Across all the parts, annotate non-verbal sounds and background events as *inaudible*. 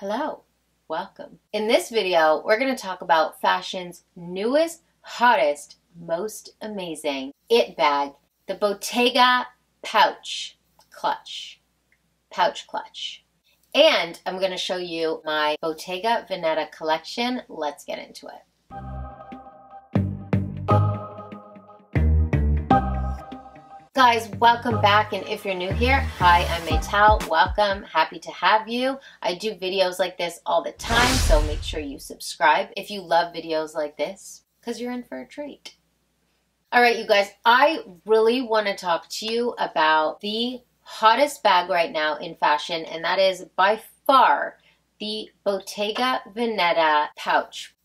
Hello, welcome. In this video, we're going to talk about fashion's newest, hottest, most amazing it bag, the Bottega Pouch Clutch. Pouch Clutch. And I'm going to show you my Bottega Veneta collection. Let's get into it. Guys, welcome back. And if you're new here, hi, I'm Maytal. Welcome. Happy to have you. I do videos like this all the time, so make sure you subscribe if you love videos like this, because you're in for a treat. All right, you guys, I really want to talk to you about the hottest bag right now in fashion, and that is by far the Bottega Veneta pouch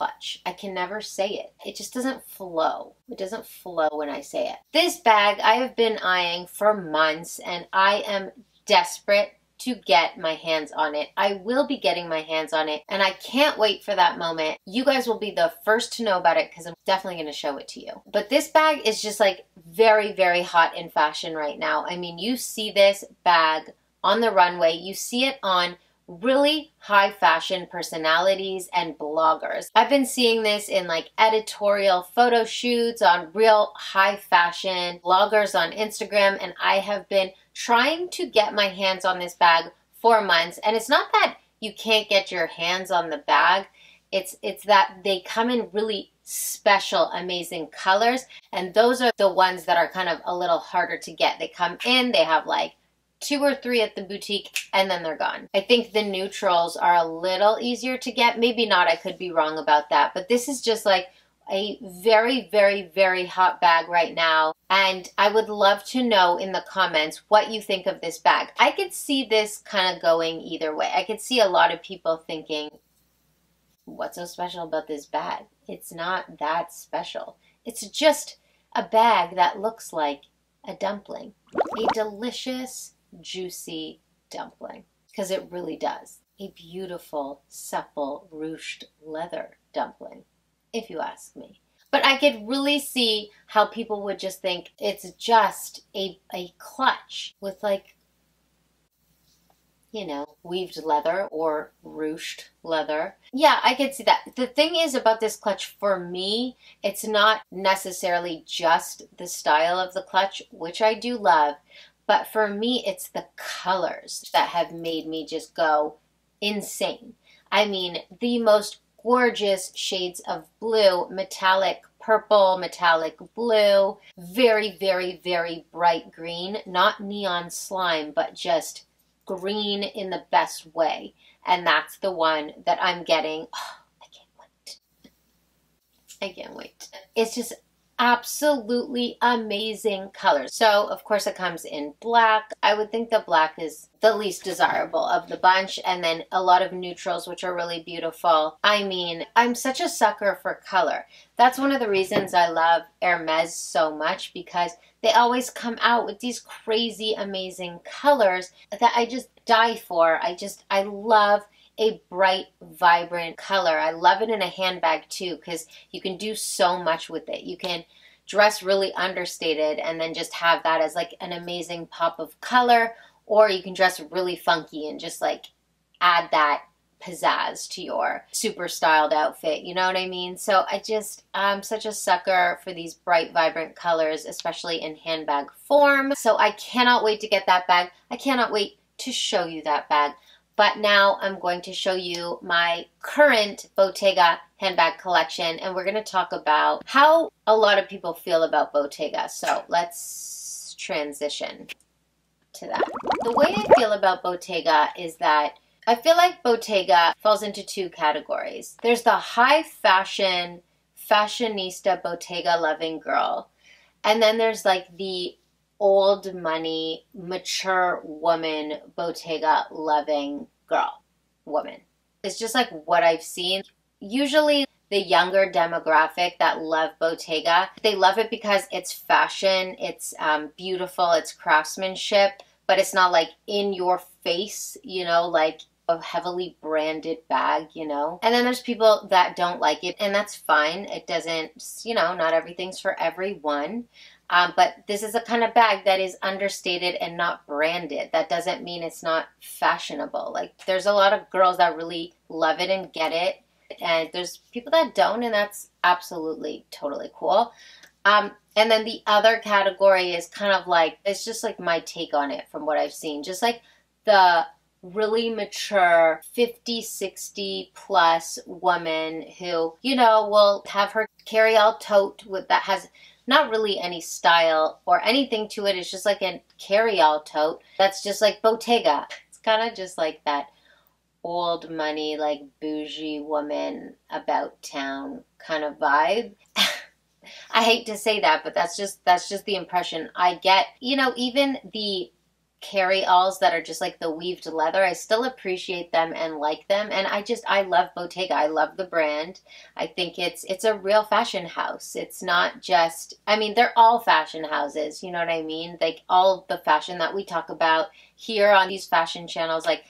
clutch. I can never say it. It just doesn't flow. It doesn't flow when I say it. This bag I have been eyeing for months and I am desperate to get my hands on it. I will be getting my hands on it and I can't wait for that moment. You guys will be the first to know about it because I'm definitely going to show it to you. But this bag is just like very, very hot in fashion right now. I mean, you see this bag on the runway, you see it on really high fashion personalities and bloggers. I've been seeing this in like editorial photo shoots on real high fashion bloggers on Instagram and I have been trying to get my hands on this bag for months and it's not that you can't get your hands on the bag. It's it's that they come in really special amazing colors and those are the ones that are kind of a little harder to get. They come in, they have like two or three at the boutique and then they're gone. I think the neutrals are a little easier to get. Maybe not, I could be wrong about that. But this is just like a very, very, very hot bag right now. And I would love to know in the comments what you think of this bag. I could see this kind of going either way. I could see a lot of people thinking, what's so special about this bag? It's not that special. It's just a bag that looks like a dumpling. A delicious, juicy dumpling because it really does. A beautiful, supple, ruched leather dumpling, if you ask me. But I could really see how people would just think it's just a, a clutch with like, you know, weaved leather or ruched leather. Yeah, I could see that. The thing is about this clutch for me, it's not necessarily just the style of the clutch, which I do love, but for me, it's the colors that have made me just go insane. I mean, the most gorgeous shades of blue, metallic purple, metallic blue, very, very, very bright green, not neon slime, but just green in the best way. And that's the one that I'm getting. Oh, *sighs* I can't wait. I can't wait. It's just absolutely amazing colors. So of course it comes in black. I would think the black is the least desirable of the bunch and then a lot of neutrals which are really beautiful. I mean, I'm such a sucker for color. That's one of the reasons I love Hermes so much because they always come out with these crazy amazing colors that I just die for. I just, I love a bright, vibrant color. I love it in a handbag too because you can do so much with it. You can dress really understated and then just have that as like an amazing pop of color or you can dress really funky and just like add that pizzazz to your super styled outfit. You know what I mean? So I just, I'm such a sucker for these bright, vibrant colors, especially in handbag form. So I cannot wait to get that bag. I cannot wait to show you that bag. But now I'm going to show you my current Bottega handbag collection and we're going to talk about how a lot of people feel about Bottega. So let's transition to that. The way I feel about Bottega is that I feel like Bottega falls into two categories. There's the high fashion, fashionista Bottega loving girl. And then there's like the old money, mature woman, Bottega loving girl, woman. It's just like what I've seen. Usually the younger demographic that love Bottega, they love it because it's fashion, it's um, beautiful, it's craftsmanship, but it's not like in your face, you know, like a heavily branded bag, you know. And then there's people that don't like it, and that's fine. It doesn't, you know, not everything's for everyone. Um, but this is a kind of bag that is understated and not branded. That doesn't mean it's not fashionable. Like there's a lot of girls that really love it and get it. And there's people that don't, and that's absolutely totally cool. Um, and then the other category is kind of like, it's just like my take on it from what I've seen. Just like the really mature 50, 60 plus woman who, you know, will have her carry all tote with that has not really any style or anything to it. It's just like a carry all tote that's just like Bottega. It's kind of just like that old money, like bougie woman about town kind of vibe. *laughs* I hate to say that, but that's just that's just the impression I get. You know, even the carry alls that are just like the weaved leather. I still appreciate them and like them. And I just I love Bottega. I love the brand. I think it's it's a real fashion house. It's not just I mean, they're all fashion houses, you know what I mean? Like all the fashion that we talk about here on these fashion channels, like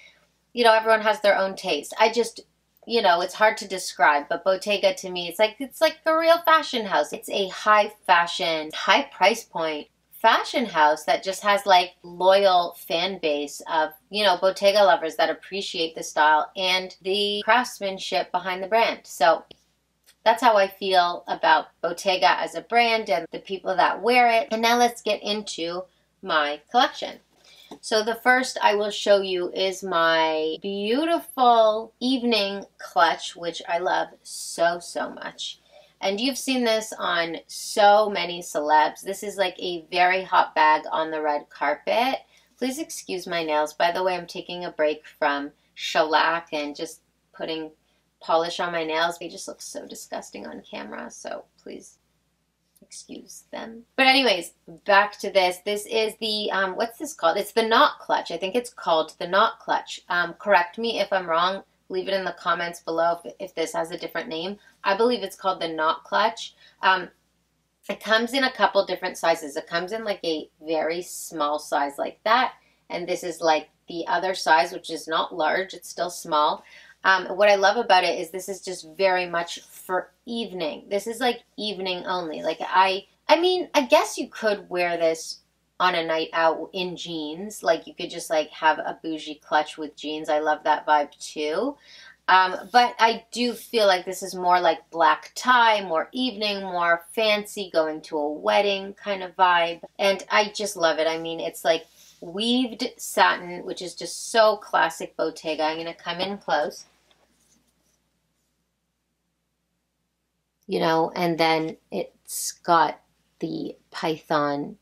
you know, everyone has their own taste. I just you know, it's hard to describe, but Bottega to me, it's like it's like the real fashion house. It's a high fashion, high price point fashion house that just has like loyal fan base of you know bottega lovers that appreciate the style and the craftsmanship behind the brand. So that's how i feel about bottega as a brand and the people that wear it. And now let's get into my collection. So the first I will show you is my beautiful evening clutch, which I love so, so much. And you've seen this on so many celebs. This is like a very hot bag on the red carpet. Please excuse my nails. By the way, I'm taking a break from shellac and just putting polish on my nails. They just look so disgusting on camera, so please excuse them. But anyways, back to this. This is the, um, what's this called? It's the knot clutch. I think it's called the knot clutch. Um, correct me if I'm wrong leave it in the comments below if, if this has a different name. I believe it's called the knot clutch. Um, it comes in a couple different sizes. It comes in like a very small size like that. And this is like the other size, which is not large. It's still small. Um, what I love about it is this is just very much for evening. This is like evening only. Like I, I mean, I guess you could wear this on a night out in jeans. Like you could just like have a bougie clutch with jeans. I love that vibe too. Um, but I do feel like this is more like black tie, more evening, more fancy, going to a wedding kind of vibe. And I just love it. I mean, it's like weaved satin, which is just so classic Bottega. I'm going to come in close. You know, and then it's got the python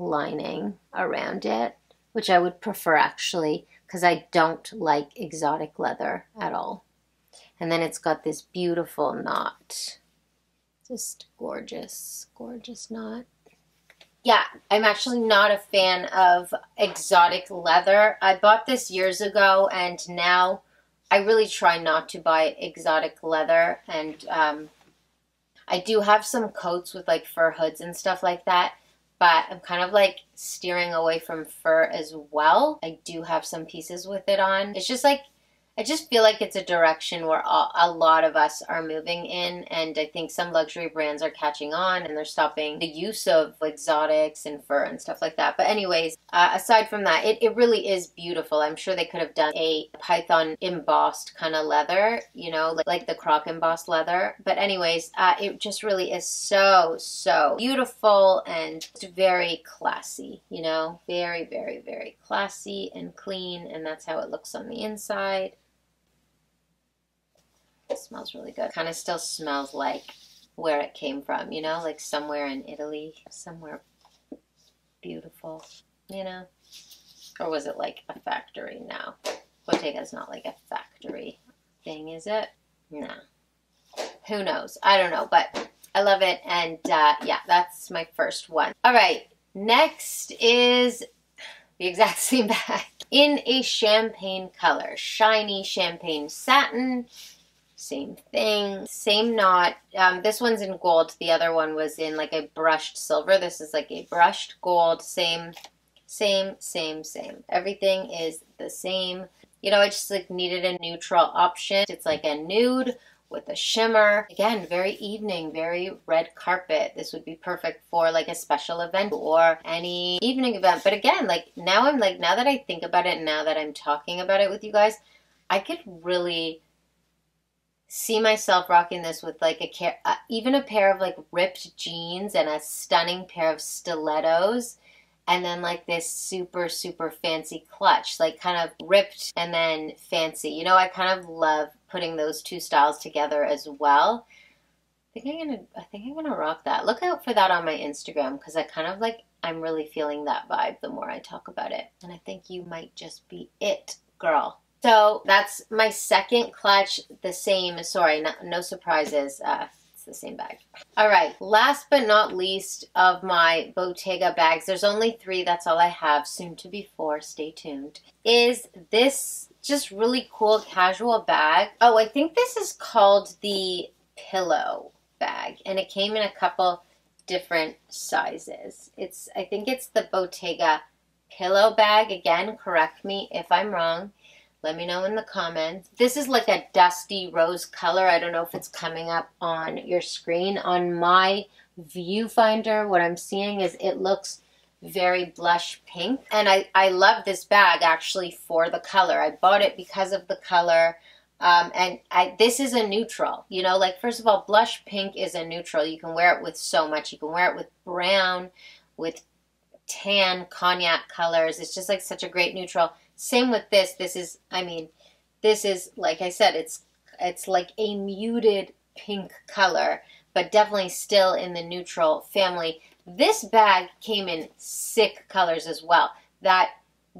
lining around it, which I would prefer actually because I don't like exotic leather at all. And then it's got this beautiful knot. Just gorgeous, gorgeous knot. Yeah, I'm actually not a fan of exotic leather. I bought this years ago and now I really try not to buy exotic leather. And um, I do have some coats with like fur hoods and stuff like that but I'm kind of like steering away from fur as well. I do have some pieces with it on. It's just like I just feel like it's a direction where a lot of us are moving in, and I think some luxury brands are catching on and they're stopping the use of exotics and fur and stuff like that. But, anyways, uh, aside from that, it, it really is beautiful. I'm sure they could have done a python embossed kind of leather, you know, like, like the croc embossed leather. But, anyways, uh, it just really is so, so beautiful and very classy, you know, very, very, very classy and clean, and that's how it looks on the inside. It smells really good. Kind of still smells like where it came from, you know, like somewhere in Italy, somewhere beautiful, you know? Or was it like a factory? No. Bottega's not like a factory thing, is it? No. Who knows? I don't know, but I love it. And uh, yeah, that's my first one. All right, next is the exact *laughs* same bag in a champagne color, shiny champagne satin same thing, same knot. Um, this one's in gold. The other one was in like a brushed silver. This is like a brushed gold. Same, same, same, same. Everything is the same. You know, I just like needed a neutral option. It's like a nude with a shimmer. Again, very evening, very red carpet. This would be perfect for like a special event or any evening event. But again, like now I'm like, now that I think about it, now that I'm talking about it with you guys, I could really see myself rocking this with like a uh, even a pair of like ripped jeans and a stunning pair of stilettos and then like this super super fancy clutch like kind of ripped and then fancy. You know i kind of love putting those two styles together as well. I think i'm gonna i think i'm gonna rock that. Look out for that on my instagram because i kind of like i'm really feeling that vibe the more i talk about it. And i think you might just be it girl so that's my second clutch the same sorry no, no surprises uh, it's the same bag. All right, last but not least of my Bottega bags, there's only three, that's all I have, soon to be four, stay tuned, is this just really cool casual bag. Oh, I think this is called the Pillow bag, and it came in a couple different sizes. It's, I think it's the Bottega Pillow bag. Again, correct me if I'm wrong. Let me know in the comments. This is like a dusty rose color. I don't know if it's coming up on your screen. On my viewfinder, what I'm seeing is it looks very blush pink. And I, I love this bag actually for the color. I bought it because of the color. Um, and I, this is a neutral, you know, like first of all, blush pink is a neutral. You can wear it with so much. You can wear it with brown, with tan, cognac colors. It's just like such a great neutral. Same with this. This is, I mean, this is, like I said, it's it's like a muted pink color, but definitely still in the neutral family. This bag came in sick colors as well. That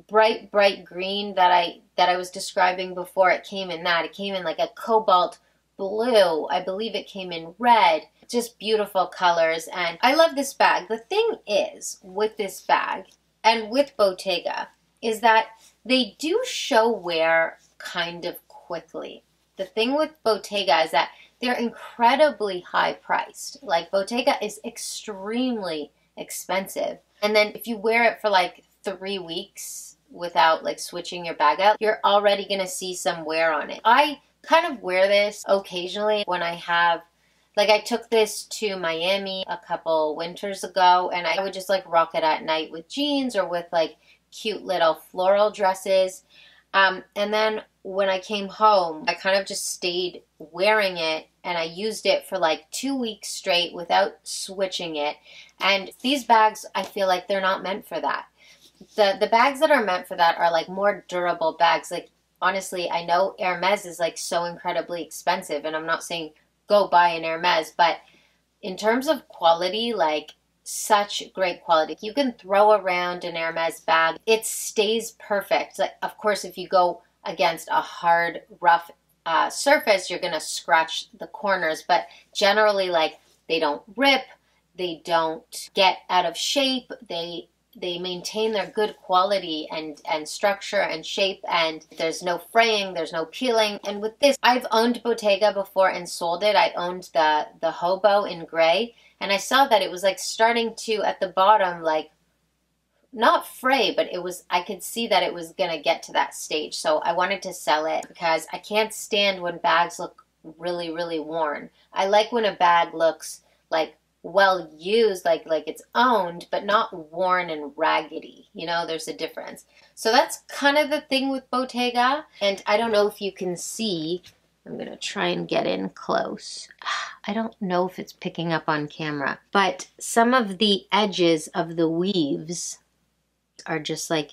bright, bright green that I that I was describing before, it came in that. It came in like a cobalt blue. I believe it came in red. Just beautiful colors. And I love this bag. The thing is with this bag and with Bottega is that they do show wear kind of quickly. The thing with Bottega is that they're incredibly high priced. Like Bottega is extremely expensive. And then if you wear it for like three weeks without like switching your bag out, you're already gonna see some wear on it. I kind of wear this occasionally when I have like I took this to Miami a couple winters ago and I would just like rock it at night with jeans or with like cute little floral dresses. Um, and then when I came home, I kind of just stayed wearing it and I used it for like two weeks straight without switching it. And these bags, I feel like they're not meant for that. The, the bags that are meant for that are like more durable bags. Like, honestly, I know Hermes is like so incredibly expensive, and I'm not saying go buy an Hermes, but in terms of quality, like such great quality. You can throw around an Hermes bag. It stays perfect. Like, of course, if you go against a hard, rough uh, surface, you're going to scratch the corners. But generally, like, they don't rip. They don't get out of shape. They they maintain their good quality and and structure and shape and there's no fraying there's no peeling and with this i've owned bottega before and sold it i owned the the hobo in gray and I saw that it was like starting to at the bottom like not fray, but it was I could see that it was gonna get to that stage. So I wanted to sell it because I can't stand when bags look really, really worn. I like when a bag looks like well used, like like it's owned, but not worn and raggedy. You know, there's a difference. So that's kind of the thing with Bottega. And I don't know if you can see I'm to try and get in close. *sighs* I don't know if it's picking up on camera, but some of the edges of the weaves are just like,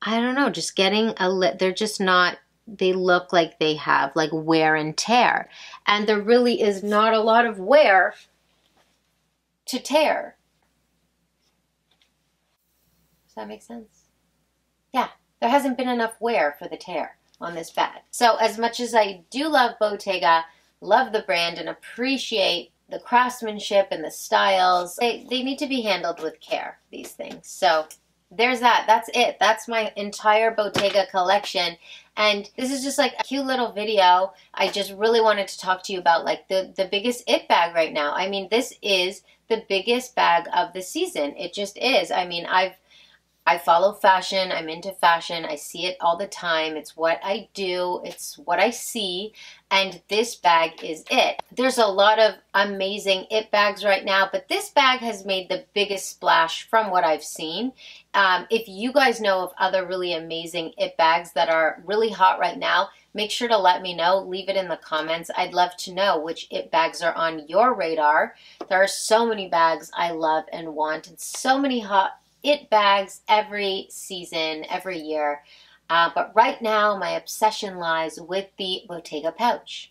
I don't know, just getting a lit. They're just not, they look like they have like wear and tear. And there really is not a lot of wear to tear. Does that make sense? Yeah, there hasn't been enough wear for the tear on this bag. So as much as I do love Bottega, love the brand and appreciate the craftsmanship and the styles, they, they need to be handled with care, these things. So there's that. That's it. That's my entire Bottega collection. And this is just like a cute little video. I just really wanted to talk to you about like the, the biggest it bag right now. I mean, this is the biggest bag of the season. It just is. I mean, I've I follow fashion. I'm into fashion. I see it all the time. It's what I do. It's what I see. And this bag is it. There's a lot of amazing it bags right now, but this bag has made the biggest splash from what I've seen. Um, if you guys know of other really amazing it bags that are really hot right now, make sure to let me know. Leave it in the comments. I'd love to know which it bags are on your radar. There are so many bags I love and want, and so many hot it bags every season, every year. Uh, but right now, my obsession lies with the Bottega pouch.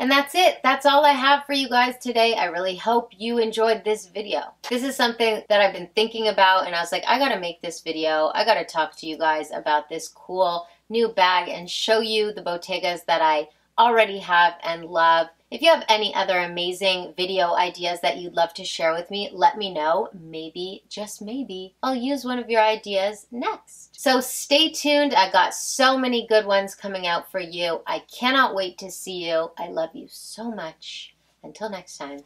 And that's it. That's all I have for you guys today. I really hope you enjoyed this video. This is something that I've been thinking about and I was like, I gotta make this video. I gotta talk to you guys about this cool new bag and show you the Bottegas that I already have and love. If you have any other amazing video ideas that you'd love to share with me, let me know. Maybe, just maybe, I'll use one of your ideas next. So stay tuned. I got so many good ones coming out for you. I cannot wait to see you. I love you so much. Until next time.